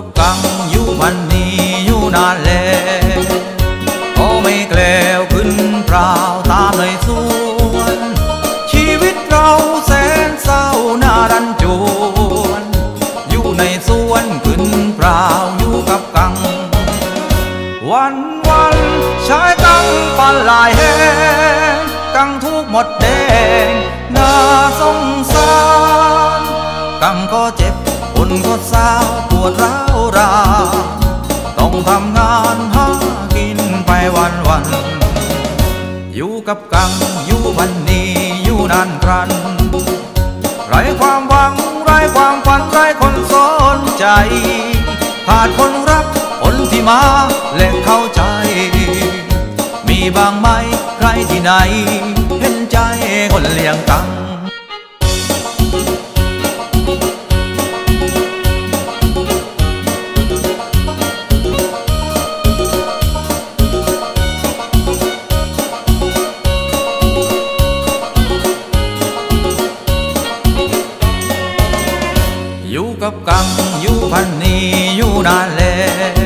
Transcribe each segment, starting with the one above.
กับกังอยู่พันนี้อยู่นานแล้วก็ไม่แกล้วขึ้นเปล่าตามเลยสวน ชีวิตเราแสนเศร้าน่ารันจวน อยู่ในสวนขึ้นเปล่าอยู่กับกัง วันวันใช้กังปันลายแหงกังทุกหมดแดงน้ นก็เศร้าปวดร้าวรา ต้องทำงานหากินไปวันวัน อยู่กับกังอยู่วันนี้อยู่นานครันไรความหวังไรความฝันไรคนสนใจ ขาดคนรักคนที่มาและเข้าใจ มีบางไหมใครที่ไหน เห็นใจคนเลี้ยงกัง อยู่กับกังอยู่พันนี้อยู่นานแล้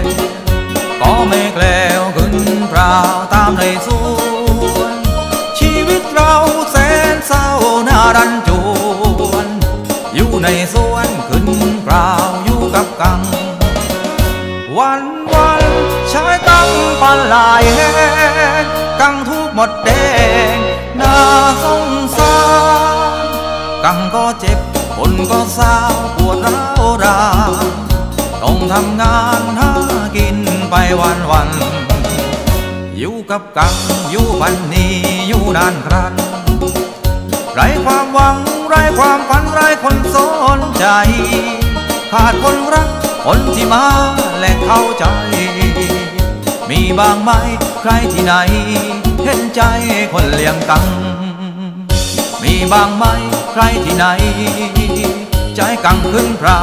วก็ไม่แกล้วขึ้นเปล่าตามในสวนชีวิตเราแสนเศร้าน่ารันจวน อยู่ในสวนขึ้นเปล่าอยู่กับกัง วันวันใชายกังปันลายแหงกังทุกหมดแดง ก็เศร้าปวดร้าวราต้องทำงานหากินไปวันวัน อยู่กับกังอยู่วันนี้อยู่นานครั้นไรความหวังไรความฝันไรคนสนใจ ขาดคนรักคนที่มาและเข้าใจ มีบางไหมใครที่ไหน เห็นใจคนเลี้ยงกัง มีบางไหมใครที่ไหน ใจกังพึ่งพรา